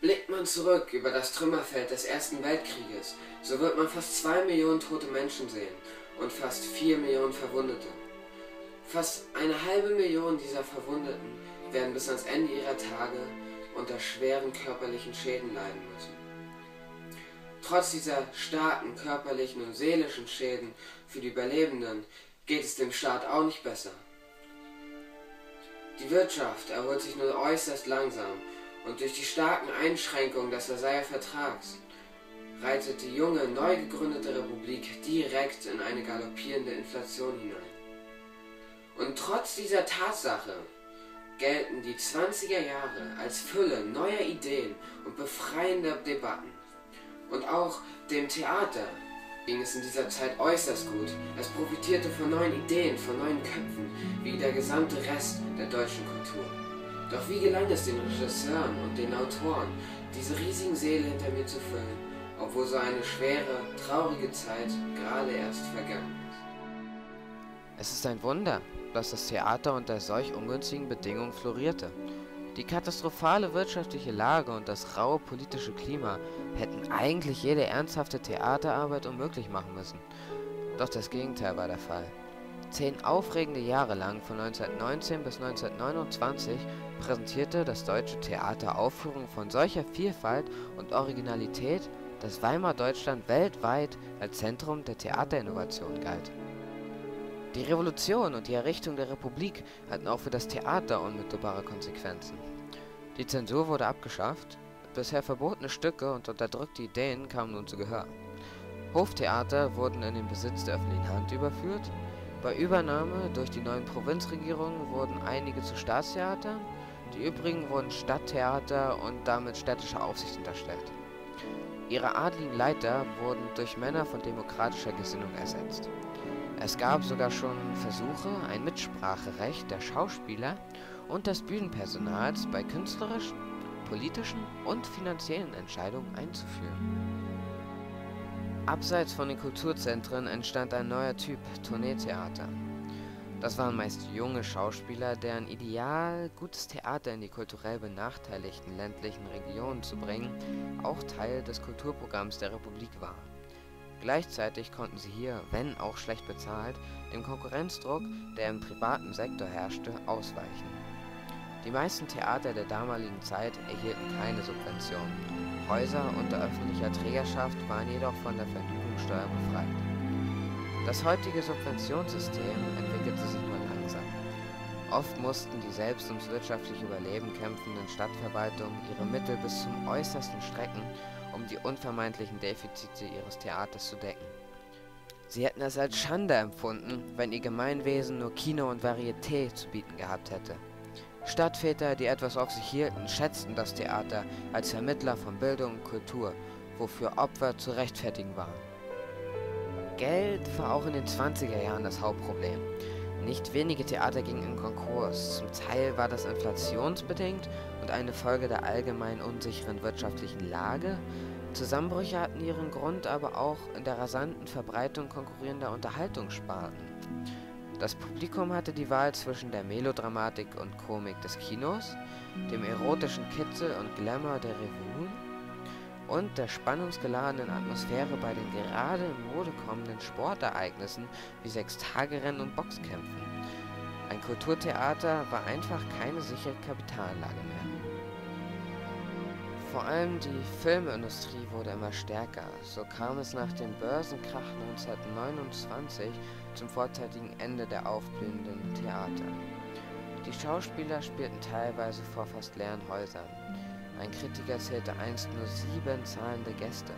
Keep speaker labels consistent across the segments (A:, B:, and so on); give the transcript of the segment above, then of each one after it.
A: Blickt man zurück über das Trümmerfeld des Ersten Weltkrieges, so wird man fast zwei Millionen tote Menschen sehen und fast vier Millionen Verwundete. Fast eine halbe Million dieser Verwundeten werden bis ans Ende ihrer Tage unter schweren körperlichen Schäden leiden müssen. Trotz dieser starken körperlichen und seelischen Schäden für die Überlebenden geht es dem Staat auch nicht besser. Die Wirtschaft erholt sich nur äußerst langsam und durch die starken Einschränkungen des Versailler Vertrags reitet die junge, neu gegründete Republik direkt in eine galoppierende Inflation hinein. Und trotz dieser Tatsache gelten die 20er Jahre als Fülle neuer Ideen und befreiender Debatten. Und auch dem Theater ging es in dieser Zeit äußerst gut. Es profitierte von neuen Ideen, von neuen Köpfen, wie der gesamte Rest der deutschen Kultur. Doch wie gelang es den Regisseuren und den Autoren, diese riesigen Seele hinter mir zu füllen, obwohl so eine schwere, traurige Zeit gerade erst vergangen ist?
B: Es ist ein Wunder, dass das Theater unter solch ungünstigen Bedingungen florierte. Die katastrophale wirtschaftliche Lage und das raue politische Klima hätten eigentlich jede ernsthafte Theaterarbeit unmöglich machen müssen. Doch das Gegenteil war der Fall. Zehn aufregende Jahre lang, von 1919 bis 1929, präsentierte das Deutsche Theater Aufführungen von solcher Vielfalt und Originalität, dass Weimar Deutschland weltweit als Zentrum der Theaterinnovation galt. Die Revolution und die Errichtung der Republik hatten auch für das Theater unmittelbare Konsequenzen. Die Zensur wurde abgeschafft, bisher verbotene Stücke und unterdrückte Ideen kamen nun zu Gehör. Hoftheater wurden in den Besitz der öffentlichen Hand überführt, bei Übernahme durch die neuen Provinzregierungen wurden einige zu Staatstheatern, die übrigen wurden Stadttheater und damit städtischer Aufsicht unterstellt. Ihre adligen Leiter wurden durch Männer von demokratischer Gesinnung ersetzt es gab sogar schon Versuche, ein Mitspracherecht der Schauspieler und des Bühnenpersonals bei künstlerischen, politischen und finanziellen Entscheidungen einzuführen. Abseits von den Kulturzentren entstand ein neuer Typ Tourneetheater. Das waren meist junge Schauspieler, deren Ideal, gutes Theater in die kulturell benachteiligten ländlichen Regionen zu bringen, auch Teil des Kulturprogramms der Republik war. Gleichzeitig konnten sie hier, wenn auch schlecht bezahlt, dem Konkurrenzdruck, der im privaten Sektor herrschte, ausweichen. Die meisten Theater der damaligen Zeit erhielten keine Subventionen. Häuser unter öffentlicher Trägerschaft waren jedoch von der Vergnügungssteuer befreit. Das heutige Subventionssystem entwickelte sich nur langsam. Oft mussten die selbst ums wirtschaftliche Überleben kämpfenden Stadtverwaltungen ihre Mittel bis zum Äußersten strecken, um die unvermeidlichen Defizite ihres Theaters zu decken. Sie hätten es als Schande empfunden, wenn ihr Gemeinwesen nur Kino und Varieté zu bieten gehabt hätte. Stadtväter, die etwas auf sich hielten, schätzten das Theater als Vermittler von Bildung und Kultur, wofür Opfer zu rechtfertigen waren. Geld war auch in den 20er Jahren das Hauptproblem. Nicht wenige Theater gingen in Konkurs. Zum Teil war das inflationsbedingt und eine Folge der allgemein unsicheren wirtschaftlichen Lage. Zusammenbrüche hatten ihren Grund aber auch in der rasanten Verbreitung konkurrierender Unterhaltungssparten. Das Publikum hatte die Wahl zwischen der Melodramatik und Komik des Kinos, dem erotischen Kitzel und Glamour der Revue und der spannungsgeladenen Atmosphäre bei den gerade in Mode kommenden Sportereignissen wie Sechstagerennen und Boxkämpfen. Ein Kulturtheater war einfach keine sichere Kapitalanlage mehr. Vor allem die Filmindustrie wurde immer stärker. So kam es nach dem Börsenkrach 1929 zum vorzeitigen Ende der aufblühenden Theater. Die Schauspieler spielten teilweise vor fast leeren Häusern. Ein Kritiker zählte einst nur sieben zahlende Gäste.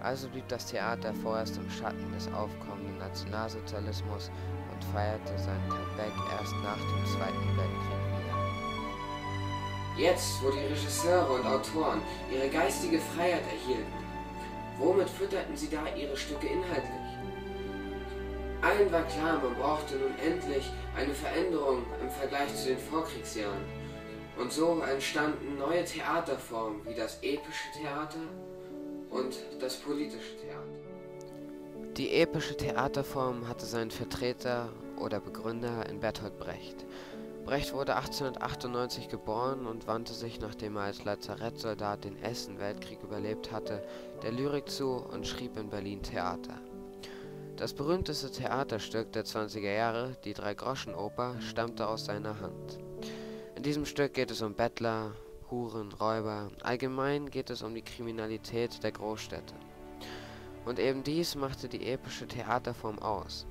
B: Also blieb das Theater vorerst im Schatten des aufkommenden Nationalsozialismus und feierte sein Comeback erst nach dem Zweiten Weltkrieg.
A: Jetzt, wo die Regisseure und Autoren ihre geistige Freiheit erhielten, womit fütterten sie da ihre Stücke inhaltlich? Allen war klar, man brauchte nun endlich eine Veränderung im Vergleich zu den Vorkriegsjahren. Und so entstanden neue Theaterformen wie das epische Theater und das politische Theater.
B: Die epische Theaterform hatte seinen Vertreter oder Begründer in Bertolt Brecht. Brecht wurde 1898 geboren und wandte sich, nachdem er als Lazarettsoldat den ersten Weltkrieg überlebt hatte, der Lyrik zu und schrieb in Berlin Theater. Das berühmteste Theaterstück der 20er Jahre, die Drei-Groschen-Oper, stammte aus seiner Hand. In diesem Stück geht es um Bettler, Huren, Räuber, allgemein geht es um die Kriminalität der Großstädte. Und eben dies machte die epische Theaterform aus.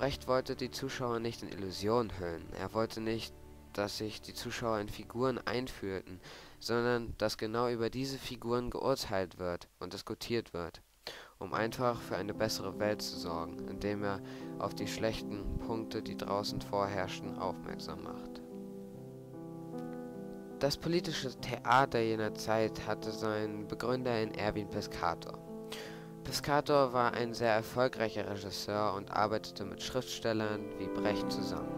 B: Brecht wollte die Zuschauer nicht in Illusionen hüllen. Er wollte nicht, dass sich die Zuschauer in Figuren einfühlten, sondern dass genau über diese Figuren geurteilt wird und diskutiert wird, um einfach für eine bessere Welt zu sorgen, indem er auf die schlechten Punkte, die draußen vorherrschen, aufmerksam macht. Das politische Theater jener Zeit hatte seinen Begründer in Erwin Piscator. Piscator war ein sehr erfolgreicher Regisseur und arbeitete mit Schriftstellern wie Brecht zusammen.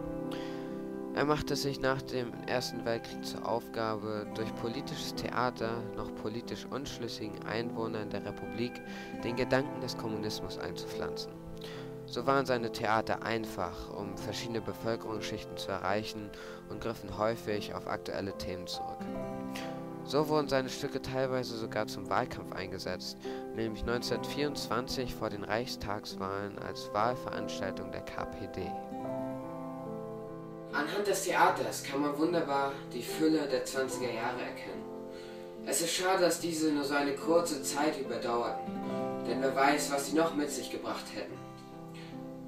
B: Er machte sich nach dem Ersten Weltkrieg zur Aufgabe, durch politisches Theater noch politisch unschlüssigen Einwohnern der Republik den Gedanken des Kommunismus einzupflanzen. So waren seine Theater einfach, um verschiedene Bevölkerungsschichten zu erreichen und griffen häufig auf aktuelle Themen zurück. So wurden seine Stücke teilweise sogar zum Wahlkampf eingesetzt, nämlich 1924 vor den Reichstagswahlen als Wahlveranstaltung der KPD.
A: Anhand des Theaters kann man wunderbar die Fülle der 20er Jahre erkennen. Es ist schade, dass diese nur so eine kurze Zeit überdauerten, denn wer weiß, was sie noch mit sich gebracht hätten.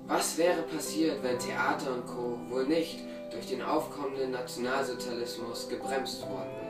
A: Was wäre passiert, wenn Theater und Co. wohl nicht durch den aufkommenden Nationalsozialismus gebremst worden wären?